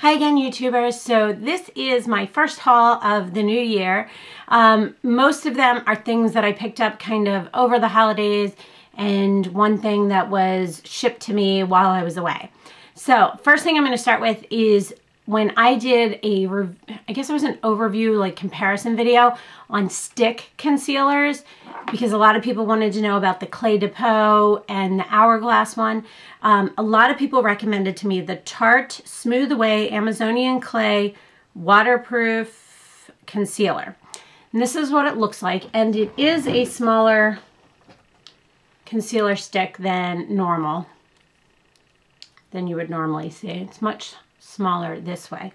Hi again, YouTubers. So this is my first haul of the new year. Um, most of them are things that I picked up kind of over the holidays and one thing that was shipped to me while I was away. So first thing I'm going to start with is when I did a, I guess it was an overview, like comparison video on stick concealers, because a lot of people wanted to know about the Clé de Peau and the Hourglass one. Um, a lot of people recommended to me the Tarte Smooth Away Amazonian Clay Waterproof Concealer. And this is what it looks like, and it is a smaller concealer stick than normal, than you would normally see. It's much smaller this way.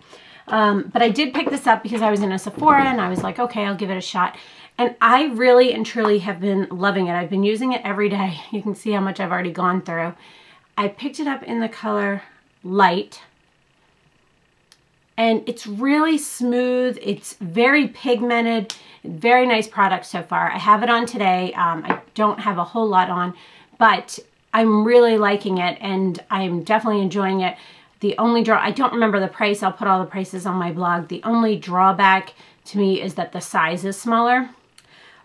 Um, but I did pick this up because I was in a Sephora and I was like, okay, I'll give it a shot. And I really and truly have been loving it. I've been using it every day. You can see how much I've already gone through. I picked it up in the color light and it's really smooth. It's very pigmented, very nice product so far. I have it on today. Um, I don't have a whole lot on, but I'm really liking it and I'm definitely enjoying it. The only draw, I don't remember the price. I'll put all the prices on my blog. The only drawback to me is that the size is smaller.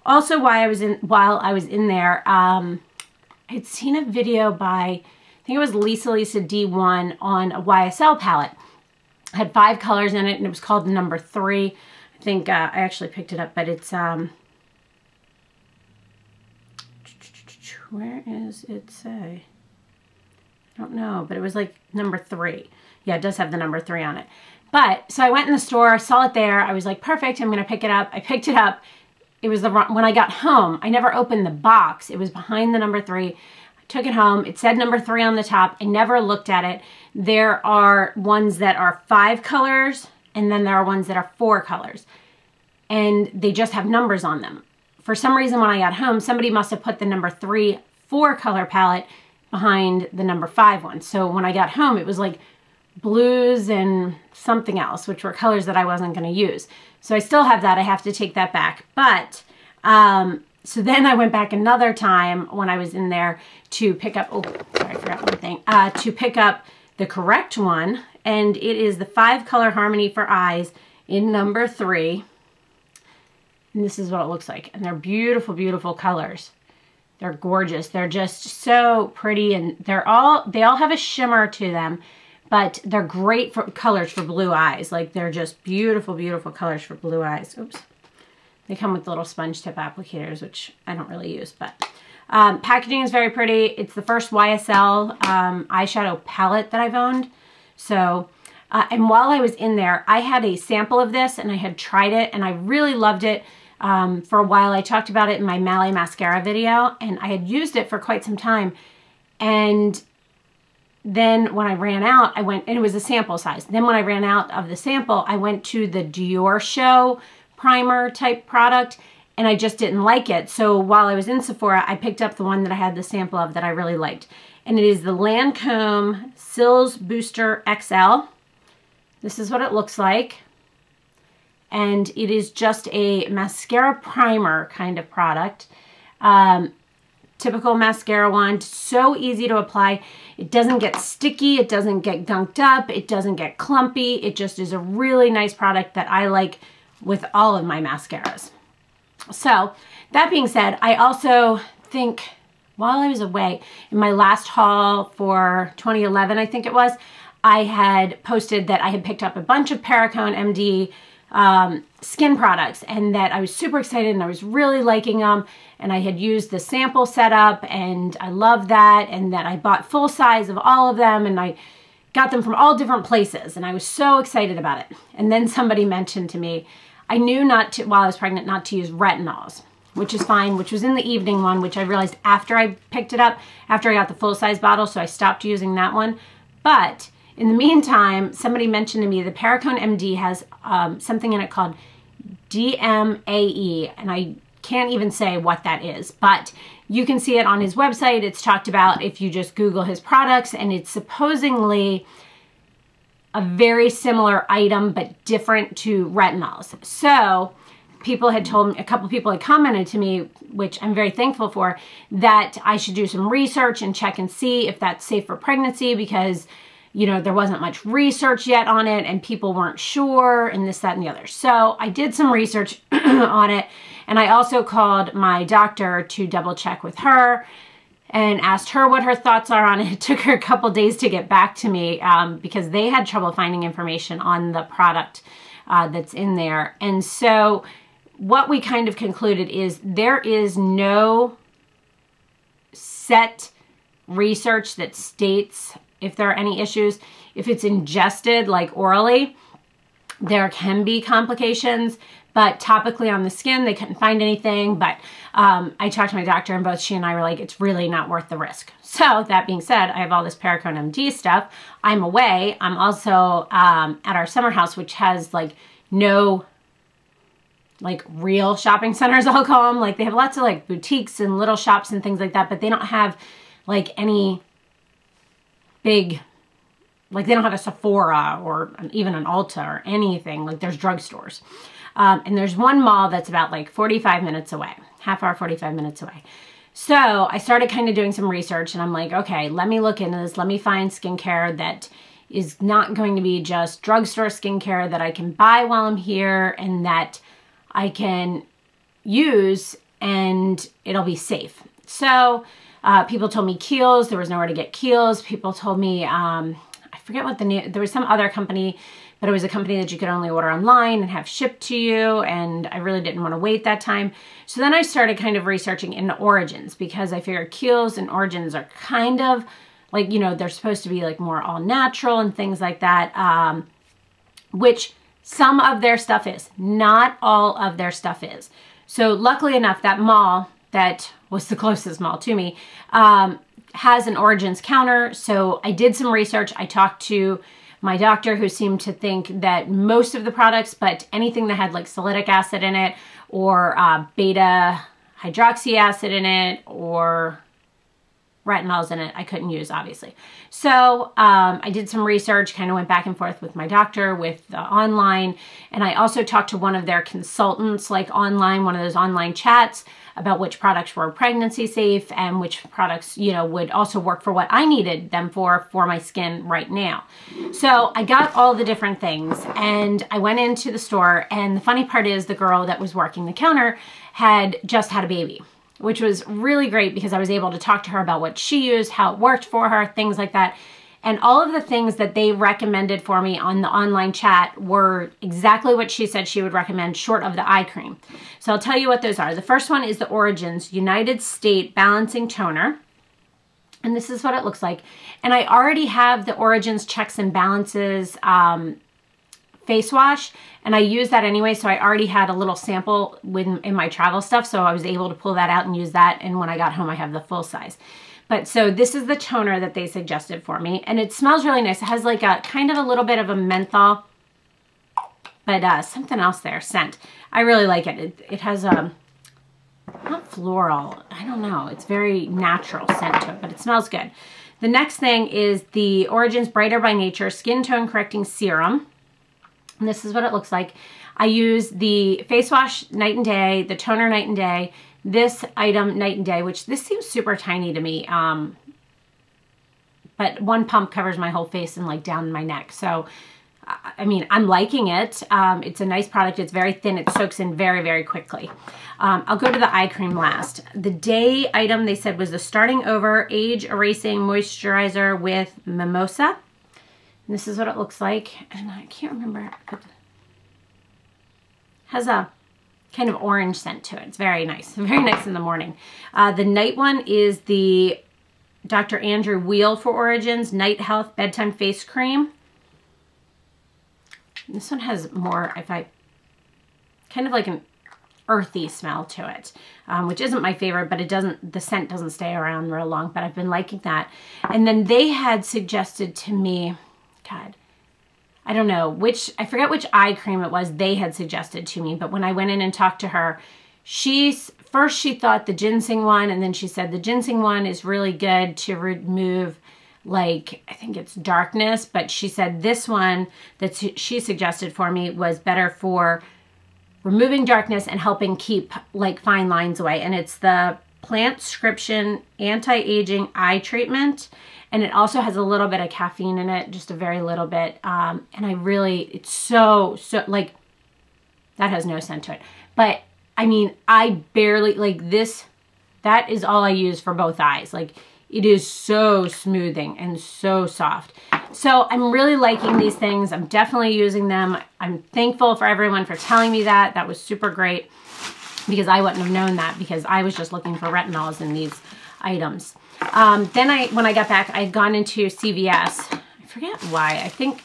Also, while I was in, while I was in there, um, I'd seen a video by, I think it was Lisa Lisa D1 on a YSL palette. It had five colors in it and it was called number three. I think uh, I actually picked it up, but it's, um, where is it say? I don't know, but it was like number three. Yeah, it does have the number three on it. But, so I went in the store, saw it there. I was like, perfect, I'm going to pick it up. I picked it up. It was the when I got home, I never opened the box. It was behind the number three. I took it home. It said number three on the top. I never looked at it. There are ones that are five colors, and then there are ones that are four colors. And they just have numbers on them. For some reason, when I got home, somebody must have put the number three four color palette behind the number five one. So when I got home, it was like blues and something else, which were colors that I wasn't going to use. So I still have that. I have to take that back. But, um, so then I went back another time when I was in there to pick up, oh, sorry, I forgot one thing, uh, to pick up the correct one. And it is the five color harmony for eyes in number three. And this is what it looks like. And they're beautiful, beautiful colors. They're gorgeous. They're just so pretty and they're all, they all have a shimmer to them, but they're great for colors for blue eyes. Like they're just beautiful, beautiful colors for blue eyes. Oops. They come with little sponge tip applicators, which I don't really use, but um, packaging is very pretty. It's the first YSL um, eyeshadow palette that I've owned. So, uh, and while I was in there, I had a sample of this and I had tried it and I really loved it um, for a while. I talked about it in my Malé mascara video and I had used it for quite some time. And then when I ran out, I went, and it was a sample size. Then when I ran out of the sample, I went to the Diorshow primer type product and I just didn't like it. So while I was in Sephora, I picked up the one that I had the sample of that I really liked. And it is the Lancome Cils Booster XL. This is what it looks like and it is just a mascara primer kind of product. Um, typical mascara wand, so easy to apply. It doesn't get sticky, it doesn't get gunked up, it doesn't get clumpy. It just is a really nice product that I like with all of my mascaras. So that being said, I also think while I was away in my last haul for 2011, I think it was, I had posted that I had picked up a bunch of Perricone MD um, skin products and that I was super excited and I was really liking them and I had used the sample setup and I loved that and that I bought full size of all of them and I got them from all different places and I was so excited about it. And then somebody mentioned to me, I knew not to, while I was pregnant, not to use retinols, which is fine, which was in the evening one, which I realized after I picked it up, after I got the full size bottle, so I stopped using that one. But in the meantime, somebody mentioned to me the Perricone MD has um, something in it called DMAE, and I can't even say what that is, but you can see it on his website. It's talked about if you just Google his products, and it's supposedly a very similar item, but different to retinols. So people had told me, a couple people had commented to me, which I'm very thankful for, that I should do some research and check and see if that's safe for pregnancy because you know, there wasn't much research yet on it and people weren't sure and this, that, and the other. So I did some research on it and I also called my doctor to double check with her and asked her what her thoughts are on it. It took her a couple days to get back to me um, because they had trouble finding information on the product uh, that's in there. And so what we kind of concluded is there is no set research that states if there are any issues. If it's ingested like orally, there can be complications, but topically on the skin, they couldn't find anything. But um, I talked to my doctor, and both she and I were like, it's really not worth the risk. So, that being said, I have all this Perricone MD stuff. I'm away. I'm also um, at our summer house, which has like no like real shopping centers, I'll call them. Like they have lots of like boutiques and little shops and things like that, but they don't have like any big like they don't have a Sephora or even an Ulta or anything. Like there's drugstores. Um, and there's one mall that's about like 45 minutes away, half hour, 45 minutes away. So I started kind of doing some research and I'm like, okay, let me look into this. Let me find skincare that is not going to be just drugstore skincare that I can buy while I'm here and that I can use and it'll be safe. So uh, people told me Kiehl's. There was nowhere to get Kiehl's. People told me, um, I forget what the name, there was some other company, but it was a company that you could only order online and have shipped to you. And I really didn't want to wait that time. So then I started kind of researching into origins because I figured Kiehl's and origins are kind of like, you know, they're supposed to be like more all natural and things like that. Um, which some of their stuff is, not all of their stuff is. So luckily enough, that mall that was the closest mall to me, um, has an Origins counter. So I did some research. I talked to my doctor who seemed to think that most of the products, but anything that had like salicylic acid in it or uh, beta hydroxy acid in it or retinols in it I couldn't use obviously. So um, I did some research, kind of went back and forth with my doctor with the online and I also talked to one of their consultants like online, one of those online chats about which products were pregnancy safe and which products, you know, would also work for what I needed them for for my skin right now. So I got all the different things and I went into the store and the funny part is the girl that was working the counter had just had a baby which was really great because I was able to talk to her about what she used, how it worked for her, things like that. And all of the things that they recommended for me on the online chat were exactly what she said she would recommend, short of the eye cream. So I'll tell you what those are. The first one is the Origins United State Balancing Toner. And this is what it looks like. And I already have the Origins Checks and Balances um, face wash and I use that anyway so I already had a little sample in my travel stuff so I was able to pull that out and use that and when I got home I have the full size. But so this is the toner that they suggested for me and it smells really nice. It has like a kind of a little bit of a menthol but uh, something else there, scent. I really like it. It, it has a, um, not floral, I don't know. It's very natural scent to it, but it smells good. The next thing is the Origins Brighter by Nature Skin Tone Correcting Serum. And this is what it looks like. I use the face wash night and day, the toner night and day, this item night and day, which this seems super tiny to me. Um, but one pump covers my whole face and like down my neck. So, I mean, I'm liking it. Um, it's a nice product. It's very thin. It soaks in very, very quickly. Um, I'll go to the eye cream last. The day item they said was the Starting Over Age Erasing Moisturizer with Mimosa. And this is what it looks like. And I can't remember. It has a kind of orange scent to it. It's very nice. Very nice in the morning. Uh, the night one is the Dr. Andrew Weil for Origins Night Health Bedtime Face Cream. This one has more, if I, kind of like an earthy smell to it, um, which isn't my favorite, but it doesn't, the scent doesn't stay around real long, but I've been liking that. And then they had suggested to me, God, I don't know which, I forget which eye cream it was they had suggested to me, but when I went in and talked to her, she's, first she thought the ginseng one, and then she said the ginseng one is really good to remove like, I think it's darkness, but she said this one that she suggested for me was better for removing darkness and helping keep like fine lines away. And it's the Plantscription Anti-Aging Eye Treatment And it also has a little bit of caffeine in it, just a very little bit. Um, and I really, it's so, so, like, that has no scent to it. But, I mean, I barely, like, this, that is all I use for both eyes. Like, it is so smoothing and so soft. So I'm really liking these things. I'm definitely using them. I'm thankful for everyone for telling me that. That was super great because I wouldn't have known that because I was just looking for retinols in these items. Um, then I, when I got back, I had gone into CVS. I forget why. I think,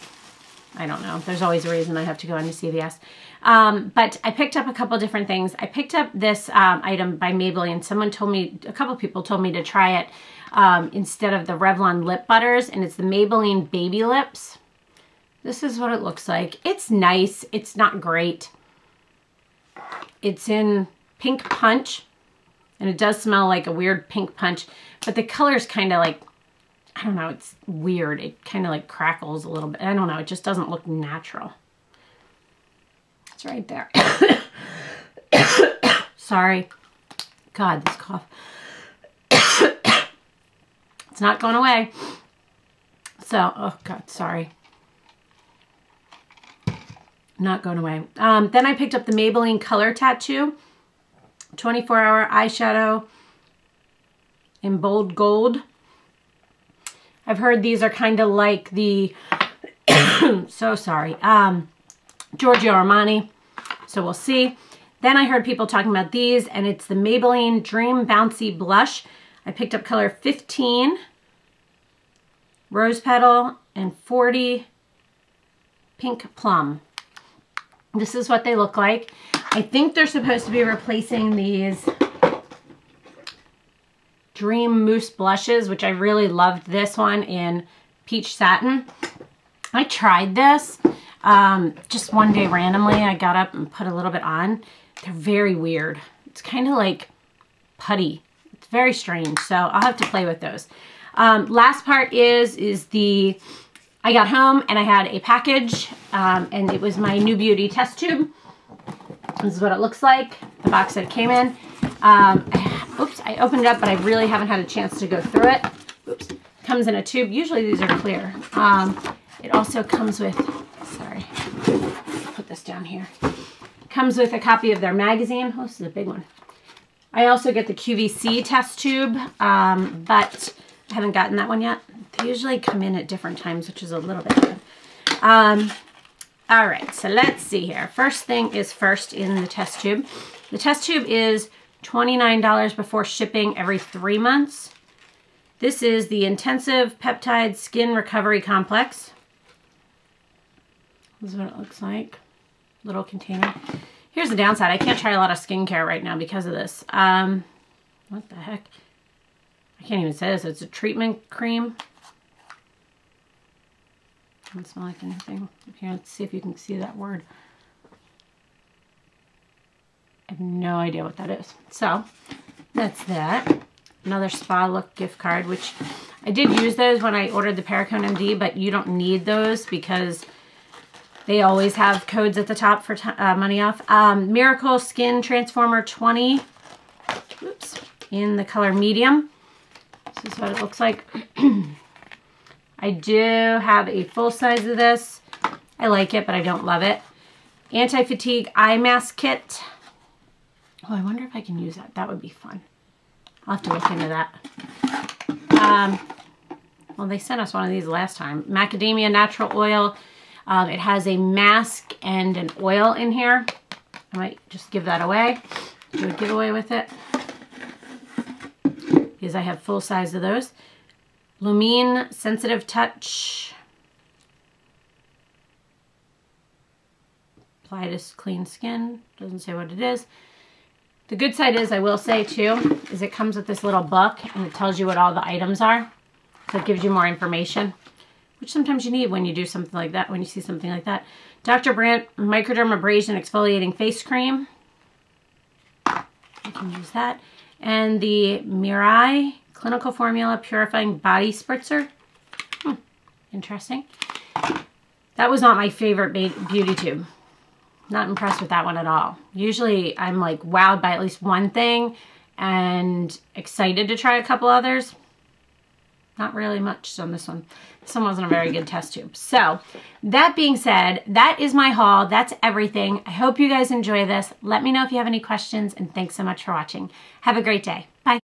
I don't know. There's always a reason I have to go into CVS. Um, but I picked up a couple different things. I picked up this um, item by Maybelline. Someone told me, a couple people told me to try it um, instead of the Revlon lip butters. And it's the Maybelline Baby Lips. This is what it looks like. It's nice. It's not great. It's in Pink Punch. And it does smell like a weird pink punch. But the color is kind of like, I don't know, it's weird. It kind of like crackles a little bit. I don't know. It just doesn't look natural. It's right there. Sorry. God, this cough. it's not going away. So, oh God, sorry. Not going away. Um, then I picked up the Maybelline Color Tattoo. 24 hour eyeshadow in bold gold. I've heard these are kind of like the, so sorry, um, Giorgio Armani. So we'll see. Then I heard people talking about these and it's the Maybelline Dream Bouncy Blush. I picked up color 15, Rose Petal, and 40 Pink Plum. This is what they look like. I think they're supposed to be replacing these Dream Mousse blushes, which I really loved this one in Peach Satin. I tried this um, just one day randomly. I got up and put a little bit on. They're very weird. It's kind of like putty. It's very strange. So I'll have to play with those. Um, last part is, is the, I got home and I had a package um, and it was my New Beauty test tube. This is what it looks like, the box that it came in. Um, I, oops, I opened it up, but I really haven't had a chance to go through it. Oops, comes in a tube. Usually these are clear. Um, it also comes with, sorry, put this down here. Comes with a copy of their magazine. Oh, this is a big one. I also get the QVC test tube, um, but I haven't gotten that one yet. They usually come in at different times, which is a little bit. Um, all right, so let's see here. First thing is first in the test tube. The test tube is $29 before shipping every three months. This is the Intensive Peptide Skin Recovery Complex. This is what it looks like. Little container. Here's the downside. I can't try a lot of skincare right now because of this. Um, what the heck? I can't even say this. It's a treatment cream. Doesn't smell like anything. Here, let's see if you can see that word. I have no idea what that is. So, that's that. Another Spa Look gift card, which I did use those when I ordered the Perricone MD, but you don't need those because they always have codes at the top for uh, money off. Um, Miracle Skin Transformer 20, oops, in the color medium. This is what it looks like. I do have a full size of this. I like it, but I don't love it. Anti-fatigue eye mask kit. Oh, I wonder if I can use that. That would be fun. I'll have to look into that. Um, well, they sent us one of these last time. Macadamia natural oil. Um, it has a mask and an oil in here. I might just give that away. Do a giveaway with it. Because I have full size of those. Lumine Sensitive Touch. Apply to clean skin. Doesn't say what it is. The good side is, I will say too, is it comes with this little book and it tells you what all the items are. So it gives you more information, which sometimes you need when you do something like that, when you see something like that. Dr. Brandt Microdermabrasion Exfoliating Face Cream. You can use that. And the Mirai Clinical Formula Purifying Body Spritzer. Hmm, interesting. That was not my favorite beauty tube. Not impressed with that one at all. Usually I'm like wowed by at least one thing and excited to try a couple others. not really much on this one. One wasn't a very good test tube. So that being said, that is my haul. That's everything. I hope you guys enjoy this. Let me know if you have any questions and thanks so much for watching. Have a great day. Bye.